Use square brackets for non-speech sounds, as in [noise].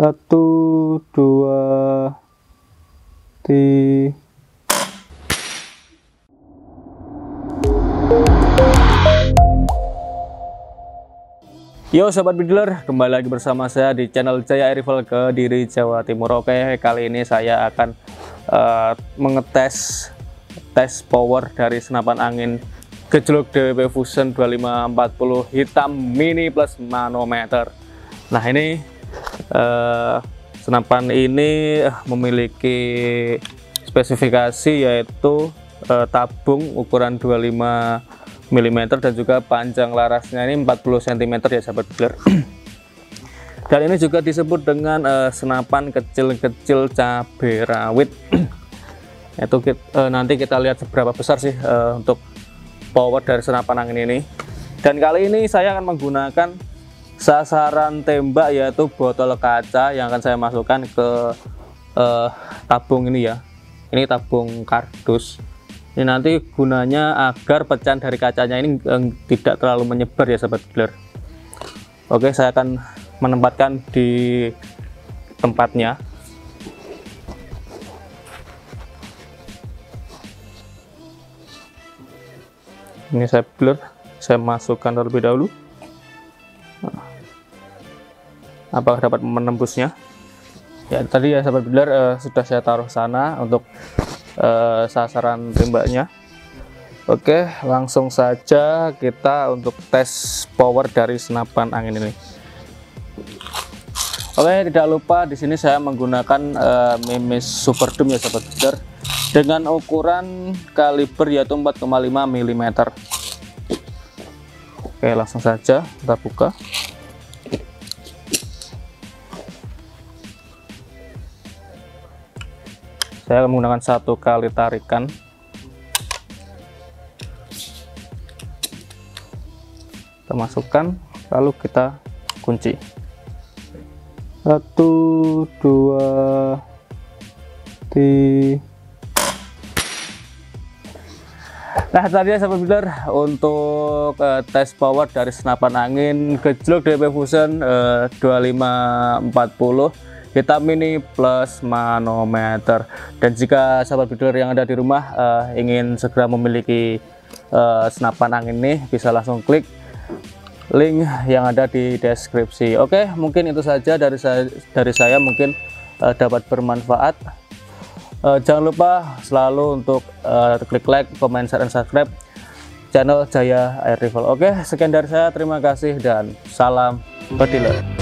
Satu, dua, tiga. Yo sobat bidler, kembali lagi bersama saya di channel Jaya Rival Kediri Jawa Timur. Oke, kali ini saya akan uh, mengetes tes power dari senapan angin gejlok DWP Fusion 2540 hitam mini plus manometer. Nah ini uh, senapan ini memiliki spesifikasi yaitu uh, tabung ukuran 25 mm dan juga panjang larasnya ini 40 cm ya sahabat dealer [clears throat] dan ini juga disebut dengan uh, senapan kecil-kecil cabai rawit. [clears throat] Itu kita, uh, eh, nanti kita lihat seberapa besar sih uh, untuk power dari senapan angin ini. Dan kali ini saya akan menggunakan sasaran tembak yaitu botol kaca yang akan saya masukkan ke uh, tabung ini ya. Ini tabung kardus. Ini nanti gunanya agar pecahan dari kacanya ini eh, tidak terlalu menyebar ya sahabat dealer oke saya akan menempatkan di tempatnya. Ini saya blur saya masukkan terlebih dahulu apakah dapat menembusnya? Ya tadi ya sahabat blur uh, sudah saya taruh sana untuk uh, sasaran tembaknya. Oke langsung saja kita untuk tes power dari senapan angin ini. Oke tidak lupa di sini saya menggunakan uh, Mimis Super Doom ya sahabat leader dengan ukuran kaliber yaitu 4,5 mm Oke langsung saja kita buka saya akan menggunakan satu kali tarikan. Kita masukkan lalu kita kunci. Satu dua tiga. Nah tadi ya sahabat builder untuk uh, tes power dari senapan angin gejlok DP Fusion uh, 2540 hitam mini plus manometer. Dan jika sahabat builder yang ada di rumah uh, ingin segera memiliki uh, senapan angin ini bisa langsung klik link yang ada di deskripsi. Oke mungkin itu saja dari saya dari saya. Mungkin uh, dapat bermanfaat. Uh, jangan lupa selalu untuk uh, klik like comment share dan subscribe channel Jaya Air Rifle oke sekian dari saya. Terima kasih dan salam bediler